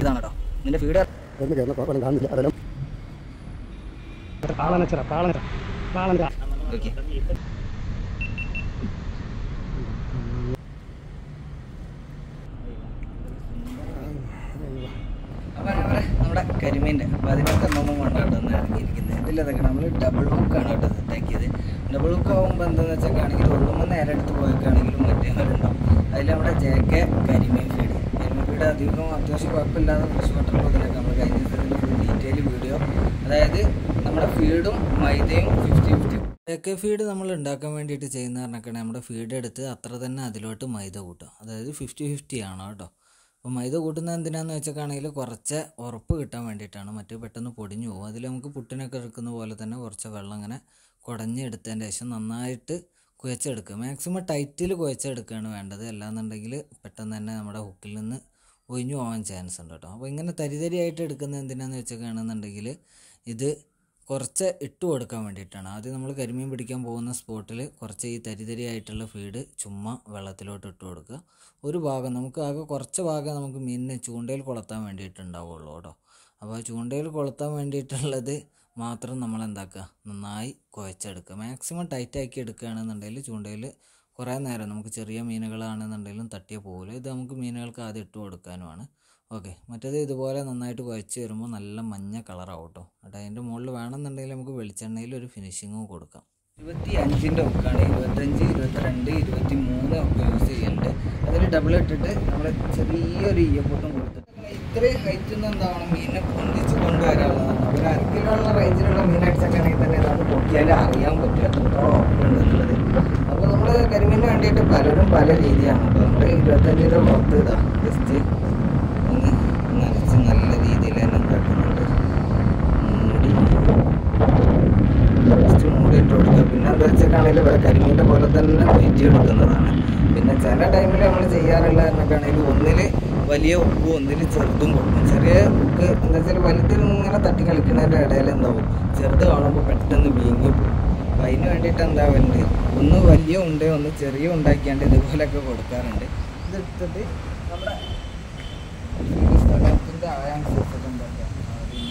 ഇതാണ് നിന്റെ ഫീഡ് എന്ന് കേരള കുഴപ്പം കാണുന്നില്ല. അതെല്ലാം പാളനച്ചറ പാളനച്ചറ പാളനച്ചറ. ഓക്കെ അപ്പോൾ നമ്മുടെ നമ്മുടെ കരിമീന്റെ അമ്മമ്മ കൊണ്ടാട്ടോ ഒന്ന് ഇറങ്ങിയിരിക്കുന്നത്. ഇതിലതൊക്കെ നമ്മൾ ഡബിൾ ഹുക്കാണ് കേട്ടോ സെറ്റാക്കിയത്. ഡബിൾ ഹുക്ക് ആകുമ്പോൾ എന്താണെന്ന് വെച്ചാൽ ആണെങ്കിൽ ഒന്നും നേരെ എടുത്ത് പോയേക്കാണെങ്കിലും മറ്റേ ഉണ്ടാവും. നമ്മുടെ ജെ കെ കരിമീൻ ഫീഡ് കരിമീൻ ഫീഡ് അധികം അത്യാവശ്യം കുഴപ്പമില്ലാതെ ഫ്രഷ് വാട്ടർ മുതലൊക്കെ നമ്മൾ കഴിഞ്ഞ ഡീറ്റെയിൽ വീഡിയോ അതായത് നമ്മുടെ ഫീഡും മൈദയും ഫിഫ്റ്റി ഫിഫ്റ്റി ഒക്കെ ഫീഡ് നമ്മൾ ഉണ്ടാക്കാൻ വേണ്ടിയിട്ട് ചെയ്യുന്ന പറഞ്ഞാൽ നമ്മുടെ ഫീഡ് എടുത്ത് അത്ര തന്നെ അതിലോട്ട് മൈദ കൂട്ടുക. അതായത് ഫിഫ്റ്റി ഫിഫ്റ്റി ആണോ കേട്ടോ. അപ്പോൾ മൈദ കൂട്ടുന്നത് എന്തിനാന്ന് വെച്ചൊക്കെയാണെങ്കിൽ കുറച്ച് ഉറപ്പ് കിട്ടാൻ വേണ്ടിയിട്ടാണ്. മറ്റേ പെട്ടെന്ന് പൊടിഞ്ഞു പോകും. അതിൽ നമുക്ക് പുട്ടിനൊക്കെ എടുക്കുന്ന പോലെ തന്നെ കുറച്ച് വെള്ളം ഇങ്ങനെ കുടഞ്ഞെടുത്തതിന്റെ ശേഷം നന്നായിട്ട് കുഴച്ചെടുക്കുക. മാക്സിമം ടൈറ്റിൽ കുഴച്ചെടുക്കുകയാണ് വേണ്ടത്. അല്ലാന്നുണ്ടെങ്കിൽ പെട്ടെന്ന് തന്നെ നമ്മുടെ ഹുക്കിൽ നിന്ന് ഒഴിഞ്ഞു പോകാൻ ചാൻസ് ഉണ്ട് കേട്ടോ. അപ്പോൾ ഇങ്ങനെ തരിതരിയായിട്ട് എടുക്കുന്നത് എന്തിനാന്ന് വെച്ചൊക്കെയാണെന്നുണ്ടെങ്കിൽ ഇത് കുറച്ച് ഇട്ട് കൊടുക്കാൻ വേണ്ടിയിട്ടാണ്. ആദ്യം നമ്മൾ കരിമീൻ പിടിക്കാൻ പോകുന്ന സ്പോട്ടിൽ കുറച്ച് ഈ തരിതരിയായിട്ടുള്ള ഫീഡ് ചുമ്മാ വെള്ളത്തിലോട്ട് ഇട്ട് കൊടുക്കുക. ഒരു ഭാഗം നമുക്ക് ആകെ കുറച്ച് ഭാഗം നമുക്ക് മീനിനെ ചൂണ്ടയിൽ കൊളുത്താൻ വേണ്ടിയിട്ടുണ്ടാവുള്ളൂ കേട്ടോ. അപ്പോൾ ചൂണ്ടയിൽ കൊളുത്താൻ വേണ്ടിയിട്ടുള്ളത് മാത്രം നമ്മൾ എന്താക്കുക നന്നായി കുഴച്ചെടുക്കുക. മാക്സിമം ടൈറ്റ് ടൈറ്റാക്കി എടുക്കുകയാണെന്നുണ്ടെങ്കിൽ ചൂണ്ടയിൽ കുറേ നേരം നമുക്ക് ചെറിയ മീനുകളാണെന്നുണ്ടെങ്കിലും തട്ടിയ പോകില്ല. ഇത് നമുക്ക് മീനുകൾക്ക് ആദ്യം ഇട്ട് കൊടുക്കാനുമാണ്. ഓക്കെ മറ്റേത് ഇതുപോലെ നന്നായിട്ട് കുഴച്ച് വരുമ്പോൾ നല്ല മഞ്ഞ കളറാവും കേട്ടോ എന്നിട്ട് അതിന്റെ മുകളിൽ വേണമെന്നുണ്ടെങ്കിൽ നമുക്ക് വെളിച്ചെണ്ണയിൽ ഒരു ഫിനിഷിങ്ങും കൊടുക്കാം. ഇരുപത്തി അഞ്ചിന്റെ ഒക്കെയാണ് ഇരുപത്തഞ്ച് ഇരുപത്തിരണ്ട് ഇരുപത്തി മൂന്ന് ഒക്കെ യൂസ് ചെയ്യുന്നുണ്ട് അതിൽ ഡബിൾ ഇട്ടിട്ട് നമ്മൾ ചെറിയൊരു ഈയപ്പൊട്ടും കൊടുത്തിട്ട് ഇത്രയും ഹൈറ്റിൽ നിന്ന് എന്താവണം? മീനിനെ പൊന്തിച്ച് കൊണ്ടുവരാനുള്ളതാണ് ഒരു അര റേഞ്ചിലുള്ള മീൻ അടിച്ചൊക്കെയാണെങ്കിൽ തന്നെ നമുക്ക് പൊക്കിയാൽ അറിയാൻ പറ്റും എത്രത്തോളം ഉറപ്പുണ്ടെന്നുള്ളത് അപ്പോൾ നമ്മൾ കരിമീനിന് വേണ്ടിയിട്ട് പലരും പല രീതിയാണ്. അപ്പോൾ ഇരുപത്തഞ്ച് രൂപ പുറത്ത് ഇതാ ജസ്റ്റ് നനച്ച് നല്ല രീതിയിൽ തന്നെ ഉണ്ടാക്കുന്നുണ്ട്. മൂടി. ജസ്റ്റ് മൂടിയിട്ട് കൊടുക്കുക. പിന്നെ എന്താ വെച്ചിട്ടാണെങ്കിൽ ഇവിടെ കരിമീന്റെ പോലെ തന്നെ വെയിറ്റ് എടുക്കുന്നതാണ്. പിന്നെ ചില ടൈമിൽ നമ്മൾ ചെയ്യാറുള്ള എന്നൊക്കെയാണെങ്കിൽ ഒന്നിൽ വലിയ ഉപ്പും ഒന്നിന് ചെറുതും കൊടുക്കും. ചെറിയ എന്താ വെച്ചാൽ വലുതിൽ ഇങ്ങനെ തട്ടി കളിക്കുന്നതിന്റെ ഇടയിൽ എന്താവും? ചെറുത് കാണുമ്പോൾ പെട്ടെന്ന് വീങ്ങി പോകും അപ്പം അതിന് വേണ്ടിയിട്ട് എന്താ വേണ്ടത് ഒന്ന് വലിയ ഉണ്ട് ഒന്ന് ചെറിയ ഉണ്ടാക്കിയാണ്ട് ഇതുപോലെയൊക്കെ കൊടുക്കാറുണ്ട്. ഇതെടുത്തിട്ട് നമ്മുടെ സ്ഥലത്തിന്റെ ആയ അനുസരിച്ചിട്ട് എന്താക്കുക അതിന്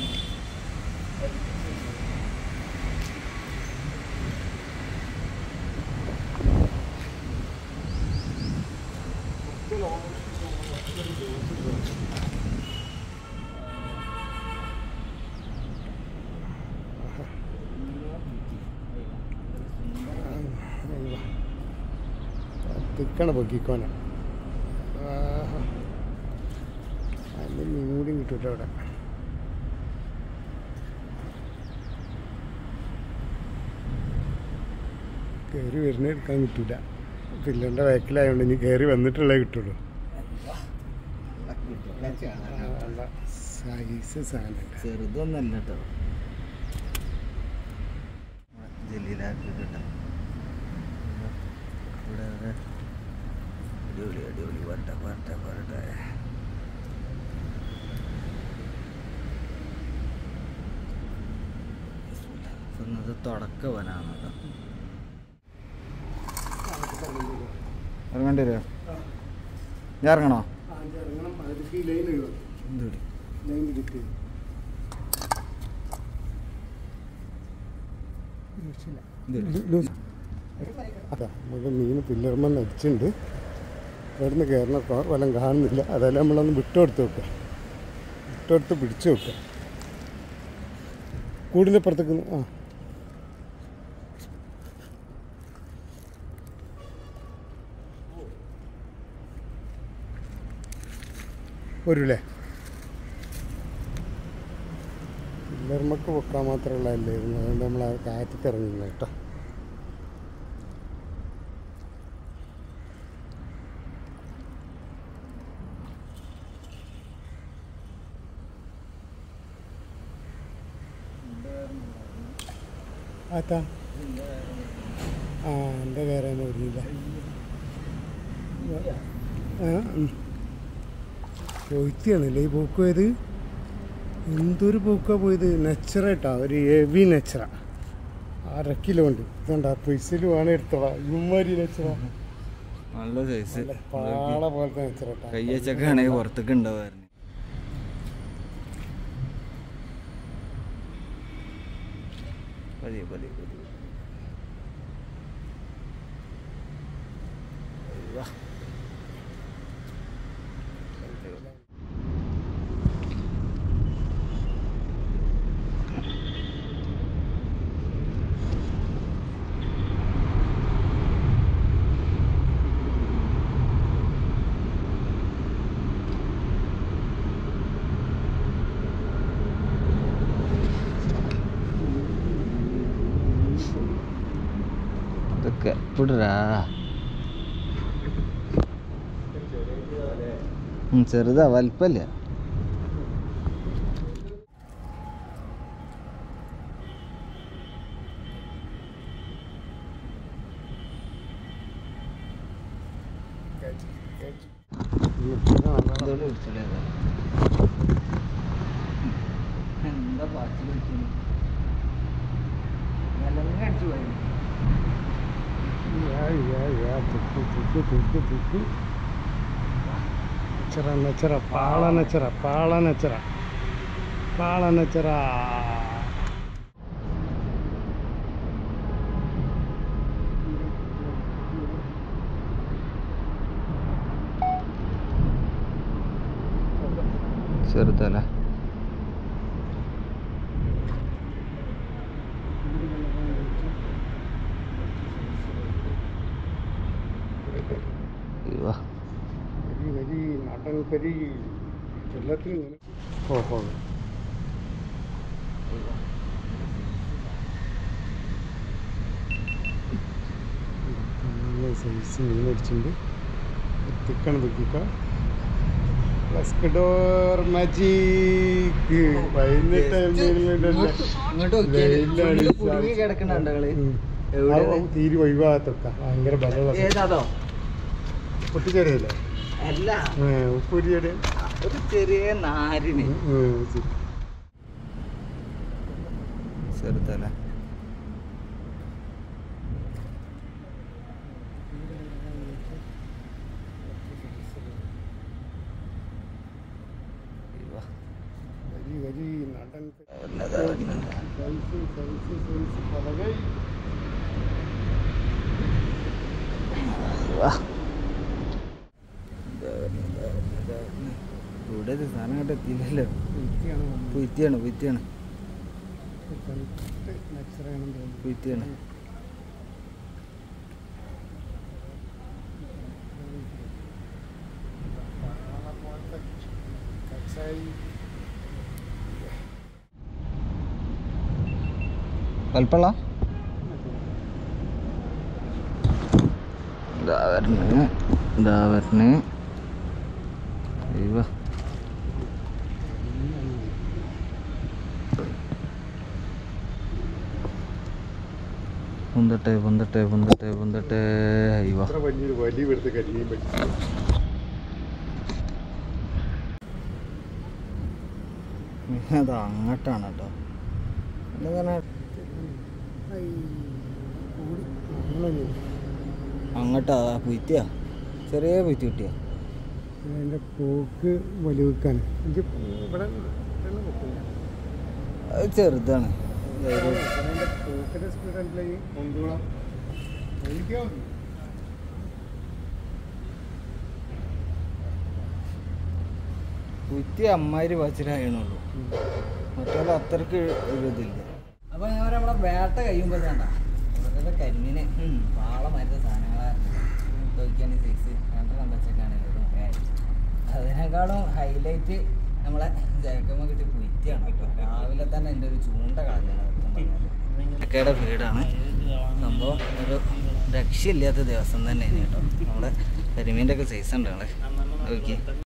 തിക്കണ പൊക്കിക്കോന മീൻ കൂടി കിട്ടൂട്ടോ അവിടെ. കയറി വരുന്ന എടുക്കാൻ കിട്ടൂല പിള്ളേന്റെ ബാക്കിലായതുകൊണ്ട് ഇനി കയറി വന്നിട്ടുള്ളേ കിട്ടുള്ളൂ. സൈസ് സാധനം ചെറുതൊന്നല്ല കേട്ടോ ജലീലാക്കി കേട്ടോ ഇവിടെ. അടിപൊളി അടിപൊളി. വരട്ടെ വരട്ടെ വരട്ടെ. ഇന്നത് തുടക്കവനാണ് ഇറങ്ങേണ്ടി വരുമോ ഞാൻ ഇറങ്ങണോ? മീൻ പില്ലർമെന്ന് അടിച്ചിട്ടുണ്ട് ഇവിടുന്ന് കയറുന്ന വല്ലതും കാണുന്നില്ല. അതെല്ലാം നമ്മളൊന്ന് വിട്ടുകൊടുത്ത് വെക്കുക. വിട്ടുകൊടുത്ത് പിടിച്ചു വെക്കുക. കൂടിന്റെ പുറത്തേക്ക് ആ. വരൂലേ? പില്ലർമക്ക് വെക്കാൻ മാത്രമുള്ളതല്ലായിരുന്നു അതുകൊണ്ട് നമ്മൾ ആ കാറ്റത്ത് ഇറങ്ങില്ല കേട്ടോ. ആത്താ ആ എന്റെ വേറെ ആ കൊയ്ത്തിയാണല്ലേ ഈ പോക്ക് പോയത്? എന്തൊരു പോക്കാ പോയത്? നെച്ചറായിട്ടാ ഒരു ഹെവി നെച്ചറ അര കിലോ ഉണ്ട്. ഇതുണ്ട പൈസയിൽ വേണം എടുത്തോളാം ഇമ്മാരി നെച്ചറ നല്ല സൈസ് പാള പോലത്തെ നെച്ചറട്ടാ കയ്യച്ചൊക്കെ ആണെങ്കിൽ പുറത്തേക്ക് ഉണ്ടാവുമായിരുന്നു. Balik, balik, balik. Allah. ഇതൊക്കെ വിടരാ. ചെറുതാ വലിപ്പല്ല. എന്താ പാച്ചിൽ പിടിക്കുന്നു നല്ല അടിച്ചു പോയി. നെച്ചറ നെച്ചറ പാള നെച്ചറ പാള നെച്ചറ പാള നെച്ചറ ചെറുതല്ലേ? എല്ലാത്തിനും ഇങ്ങനെ. ഓഹോ നല്ല സൈസ് മീൻ അടിച്ചിട്ടുണ്ട് തിക്കണം തിക്കിക്ക ലസ്കഡോർ വൈകുന്നേരം തീരെ ഒഴിവാകത്തൊക്കെ. ഭയങ്കര ബലമുള്ള പൊട്ടിച്ചേരയില്ലേ അല്ല. ഉപ്പൂരി ഒരു ചെറിയ നാരിന്. ചെറുതല്ലേ? ഇവ. വരി വരി നാടൻ വരുന്നതാ, വരുന്നതാ. സൈസ് സൈസ് സൈസ് പലകൈ വാ. ഇതാ വരുന്നു, ഇതാ വരുന്നു, ഇതാ വരുന്നു. ഒരു സാധനം അങ്ങോട്ട് എത്തിയില്ലല്ലോ. പുറ്റിയാണ് പുറ്റിയാണ് പുറ്റിയാണ് വലുപ്പമുള്ള ഇതാ വരണേ ഇതാ വരണേ. പൊന്തട്ടെ പൊന്തട്ടെ പൊന്തട്ടെ പൊന്തട്ടെ. അയ്യോ. വലിയ അത് അങ്ങോട്ടാണ് കേട്ടോ. അങ്ങോട്ടാ പുയ്ത്തിയാ? ചെറിയ പുയ്ത്തി കിട്ടിയ? പോക്ക് കിട്ടില്ല. ചെറുതാണ്. കൊണ്ടുപോകാം മതി. കുറ്റി അമ്മാതിരി പച്ചിലായണുള്ളൂ മറ്റുള്ള അത്രയ്ക്ക് ഇതില്ല അപ്പൊ ഞാൻ നമ്മളെ വേട്ട കഴിയുമ്പോൾ വേണ്ട ഇവിടുത്തെ കരിമീന് പാള മരുന്ന സാധനങ്ങളെ നോക്കിയാണ് സൈസ് രണ്ടെണ്ണം വെച്ചൊക്കെയാണെങ്കിലും അതിനേക്കാളും ഹൈലൈറ്റ് നമ്മളെ ജയക്കമ്മ കിട്ടി കുറ്റിയാണ് കേട്ടോ രാവിലെ തന്നെ എന്റെ ഒരു ചൂണ്ട കളഞ്ഞാണ് വീടാണ്. സംഭവം ഒരു രക്ഷയില്ലാത്ത ദിവസം തന്നെയാണ് കേട്ടോ. നമ്മുടെ കരിമീന്റെ ഒക്കെ സൈസ് ഉണ്ട് ഓക്കെ